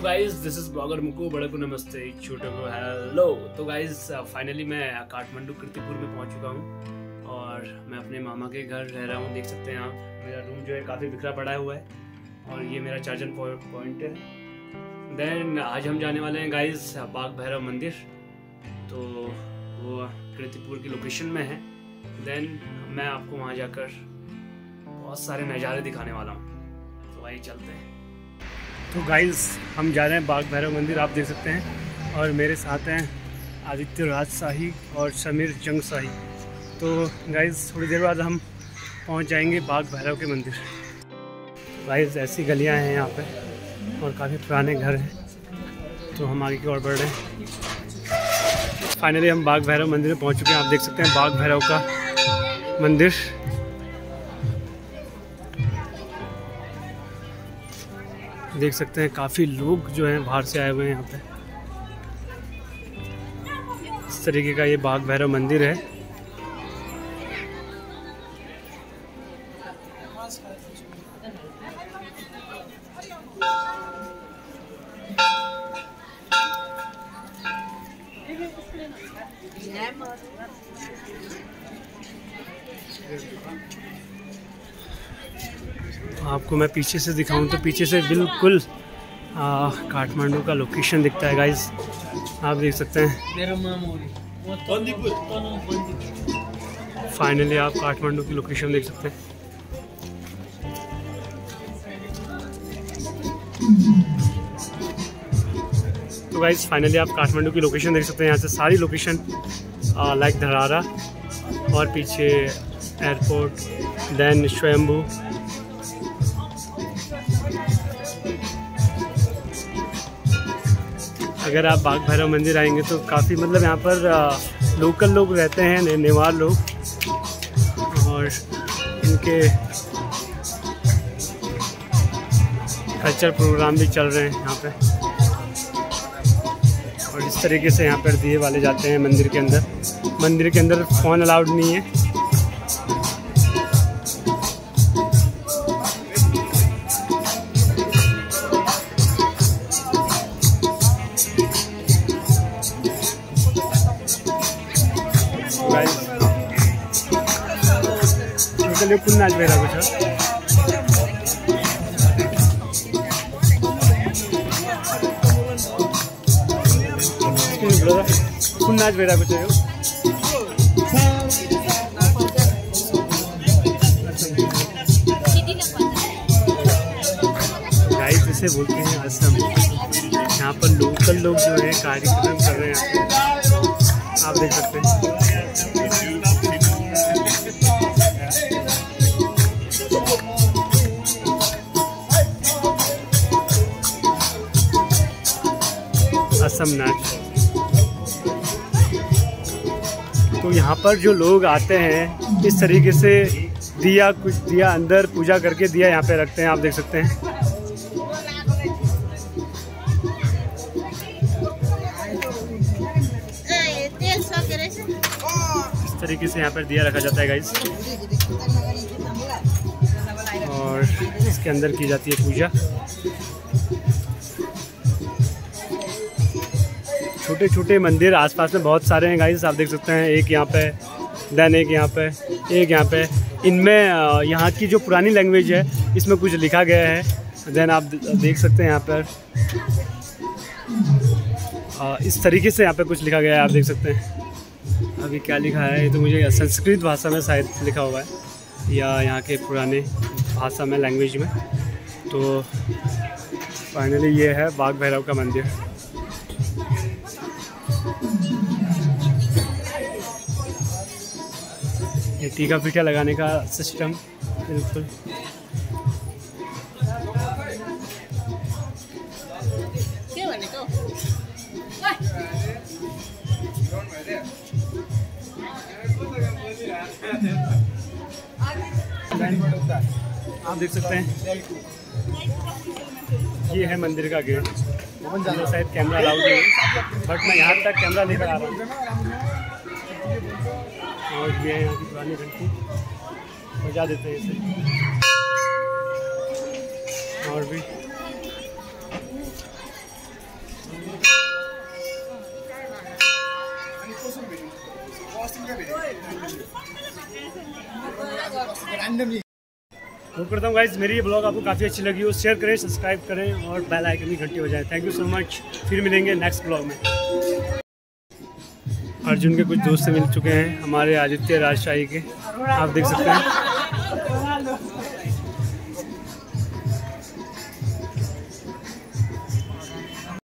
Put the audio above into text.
Guys this is blogger Muku बड़े को नमस्ते छोटे को हेलो तो गाइस फाइनली मैं काठमांडू कीर्तिपुर में पहुँच चुका हूँ और मैं अपने मामा के घर रह रहा हूँ। देख सकते हैं आप, मेरा रूम जो है काफ़ी बिखरा पड़ा हुआ है और ये मेरा चार्जर पॉइंट है। देन आज हम जाने वाले हैं गाइस बाग भैरव मंदिर। तो वो कीर्तिपुर की लोकेशन में है। देन मैं आपको वहाँ जाकर बहुत सारे नज़ारे दिखाने वाला हूँ। तो वही चलते हैं। तो गाइस हम जा रहे हैं बाग भैरव मंदिर, आप देख सकते हैं। और मेरे साथ हैं आदित्य राज शाही और समीर जंग शाही। तो गाइस थोड़ी देर बाद हम पहुँच जाएँगे बाग भैरव के मंदिर। गाइस ऐसी गलियाँ हैं यहाँ पे और काफ़ी पुराने घर हैं। तो हम आगे की ओर बढ़ रहे हैं। फाइनली हम बाग भैरव मंदिर में पहुँच चुके हैं। आप देख सकते हैं बाग भैरव का मंदिर। देख सकते हैं, काफ़ी लोग जो हैं बाहर से आए हुए हैं यहाँ पे। इस तरीके का ये बाग भैरव मंदिर है। आपको मैं पीछे से दिखाऊँ तो पीछे से बिल्कुल काठमांडू का लोकेशन दिखता है गाइज़ आप देख सकते हैं। फाइनली आप काठमांडू की लोकेशन देख सकते हैं। तो गाइज़ फाइनली आप काठमांडू की लोकेशन देख सकते हैं। यहाँ से सारी लोकेशन लाइक धरारा और पीछे एयरपोर्ट देन स्वयंभू अगर आप बाग भैरव मंदिर आएँगे तो काफ़ी मतलब यहाँ पर लोकल लोग रहते हैं नेवार लोग। और इनके कल्चर प्रोग्राम भी चल रहे हैं यहाँ पे। और इस तरीके से यहाँ पर दिए वाले जाते हैं मंदिर के अंदर। मंदिर के अंदर फ़ोन अलाउड नहीं है। चलिए पुन्हा बेराको छ? पुन्हा बेराको छ यो? गाइस इसे बोलते हैं असम यहाँ पर लोकल लोग जो है कार्यक्रम कर रहे हैं। आप देख सकते हैं। असम नाच तो यहाँ पर जो लोग आते हैं, इस तरीके से दिया कुछ, दिया अंदर पूजा करके दिया यहाँ पे रखते हैं, आप देख सकते हैं। इस तरीके से यहाँ पर दिया रखा जाता है गाइस और इसके अंदर की जाती है पूजा। छोटे छोटे मंदिर आसपास में बहुत सारे हैं गाइस आप देख सकते हैं, एक यहाँ पे देन एक यहाँ पे, एक यहाँ पे। इनमें यहाँ की जो पुरानी लैंग्वेज है, इसमें कुछ लिखा गया है। देन आप देख सकते हैं यहाँ पर। इस तरीके से यहाँ पे कुछ लिखा गया है, आप देख सकते हैं। अभी क्या लिखा है, ये तो मुझे संस्कृत भाषा में शायद लिखा हुआ है, या यहाँ के पुराने भाषा में लैंग्वेज में। तो फाइनली ये है बाग भैरव का मंदिर। ये टीका फीका लगाने का सिस्टम बिल्कुल। आप देख सकते हैं। ये है मंदिर का गेट। शायद कैमरा अलाउड नहीं बट मैं यहाँ तक कैमरा लेकर आ रहा हूँ। और ये यहाँ की पुरानी घंटी बजा देते हैं इसे। और भी। होप करता हूँ गाइज़ मेरी ये ब्लॉग आपको काफ़ी अच्छी लगी हो। शेयर करें सब्सक्राइब करें और बेल आइकन की घंटी हो जाए थैंक यू सो मच फिर मिलेंगे नेक्स्ट ब्लॉग में। अर्जुन के कुछ दोस्त मिल चुके हैं, हमारे आदित्य राजशाही के। आप देख सकते हैं।